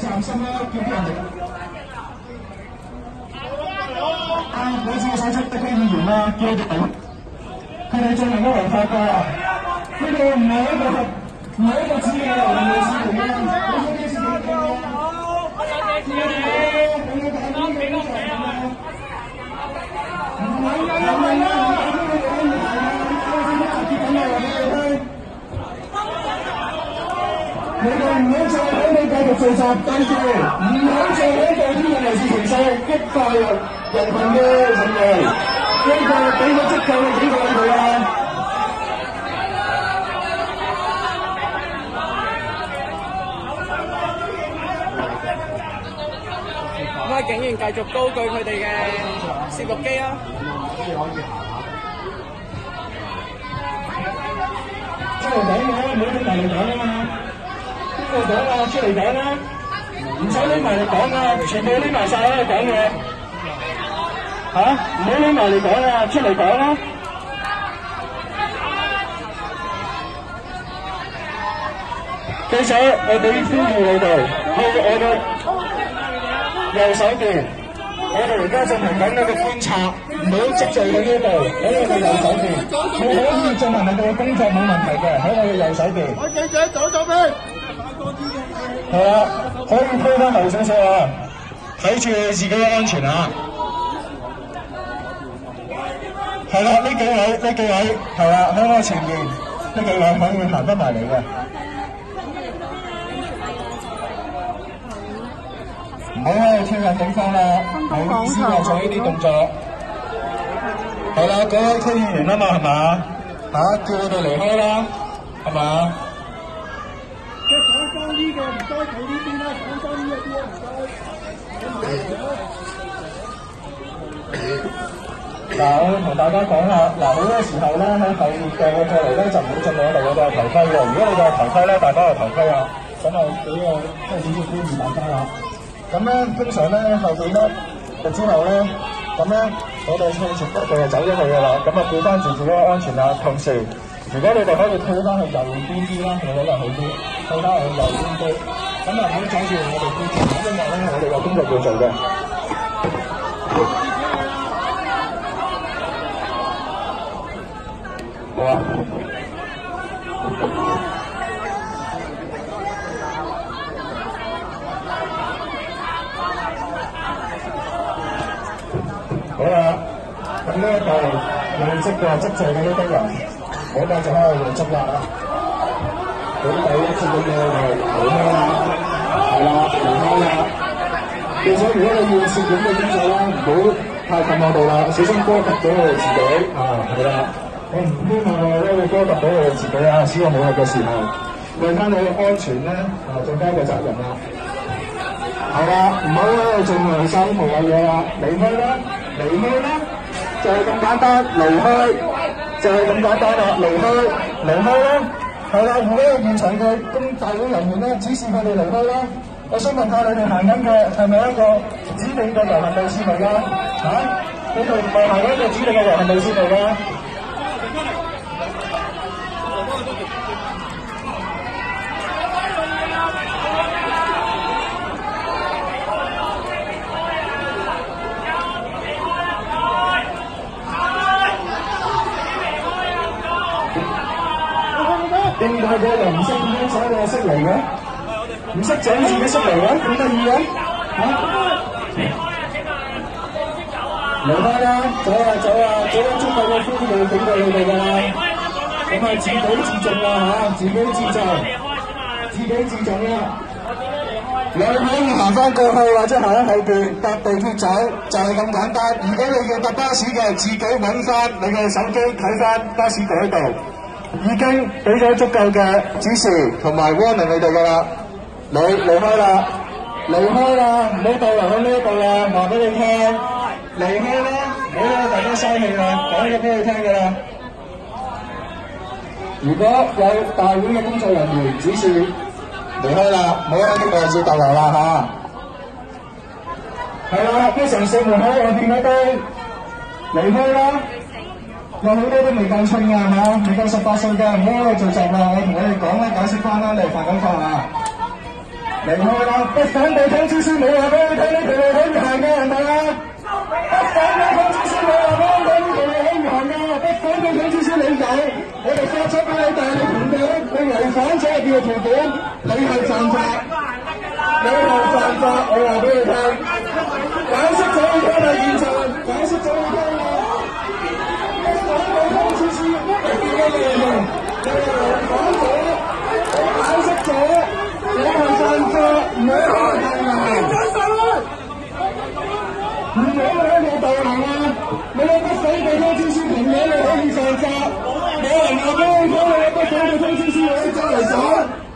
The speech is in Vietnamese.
站心啦，叫啲人嚟。啊！你自己使出的區議員啦，叫佢哋頂，佢哋證明都違法㗎。呢個唔係一個唔係一個指嘅，唔係指嘅。你哋唔好再俾你繼續聚集，記住唔好做呢個啲嘢嚟自情勢激化人群嘅行為，呢個俾個足夠嘅幾個佢啊！咁啊，警員繼續高舉佢哋嘅攝錄機啦。出嚟頂我，唔好俾大陸講啊嘛！讲啊，出嚟讲啦！唔使匿埋嚟讲啊，全部匿埋晒度讲嘢吓，唔好匿埋嚟讲啊，出嚟讲啦！记者，我哋先去你哋，去我嘅右手边。我哋而家进行紧一嘅观察，唔好积聚喺呢度，喺我嘅右手边。可以进行你哋嘅工作冇问题嘅，喺我嘅右手边。记者，走咗边。係啦，可以推翻頭先數啊，睇住你自己嘅安全啊！係啦，呢幾位，呢幾位，係啦，喺我前面，呢幾位可以行得埋嚟嘅。唔好喺度挑釁對方啦，好先有做呢啲動作。係啦，嗰位區議員啊嘛，係嘛？嚇，叫佢哋離開啦，係嘛？呢嘅唔該睇呢邊啦，小心呢啊，啲嘢唔該睇唔啊。嗱，同大家講下，嗱好多時候咧喺後面嘅過嚟咧就唔好進我步嘅，就係頭盔㗎。如果你戴頭盔咧，大家就頭盔啊，咁啊俾我少少注意大家啦。咁咧，通常咧後幾咧嘅之後咧，咁咧我哋車直得佢就走咗去噶啦。咁啊，記得注意安全啊，同事。如果你哋可以套翻去柔邊啲啦，我覺得好啲，套翻去柔邊啲。咁啊，唔好阻住我哋工作，因為咧我哋有工作要做嘅。好啊。好啦，咁咧就累積個積聚嘅呢啲人。ở đây chẳng hơi là trong lọ Cũng thấy không bên nơi này Ở nơi là Ở lọ Ở nơi là Điều số nữa là nhìn sự cũng được những giờ là Bố Hai cầm màu đầu là Số dân cô tập tới rồi chỉ tới À hay là vâng, Khi mà đây là cô tập tới rồi chỉ tới à 希望冇係嘅時候為翻你安全咧啊最低嘅責任啦係啦，唔好喺度做良心無謂嘢啦，離開啦，離開啦，就係咁簡單，離開。就係咁簡單啦。離開，離開啦，係啦。而家現場嘅工大會人員咧，指示佢哋離開啦。我想問下你哋行緊嘅係咪一個指定嘅遊行路線嚟㗎？嚇、啊，你哋唔係行緊一個指定嘅遊行路線嚟㗎？應該嗰度唔識點解我識嚟嘅？唔識整自己識嚟嘅，咁得意嘅嚇！嚟開啦，走啊走啊，早啲中國嘅歡度俾過你哋㗎啦。咁啊，自己自重啦嚇，自己自重，自己自重啦。你可以行翻過去或者行喺後邊搭地鐵走，就係咁簡單。如果你要搭巴士嘅，自己揾翻你嘅手機睇翻巴士嗰度。已經俾咗足夠嘅指示同埋 warning 你哋噶啦，你離開啦，離開啦，唔好逗留喺呢一度啊！話俾你聽，離開啦，唔好啦，大家嘥氣啦，講咗俾你聽噶啦。如果有大會嘅工作人員指示離開啦，唔好喺呢個位置逗留啦嚇。係啦，啲城市門口有見到啲離開啦。有好多都未報稱啊，係未到十八歲嘅唔好度聚集啦！我同你哋講啦，解釋翻啦，你係犯緊法啊！不反你睇書書，冇話幫你睇呢條路可以行嘅，係咪啊？不準你睇書書，冇話幫你睇呢條路可以行嘅，不反你睇書書，你走！我哋發出俾你，但係你唔好你模反即係叫條模你係站渣。嘅利用利用港者、解釋者、者後生者，唔好行埋。唔好喺度導行啊！你哋不死地方天書平嘢，你可以上集。冇人話俾你講，你不死地方天書，你周圍走。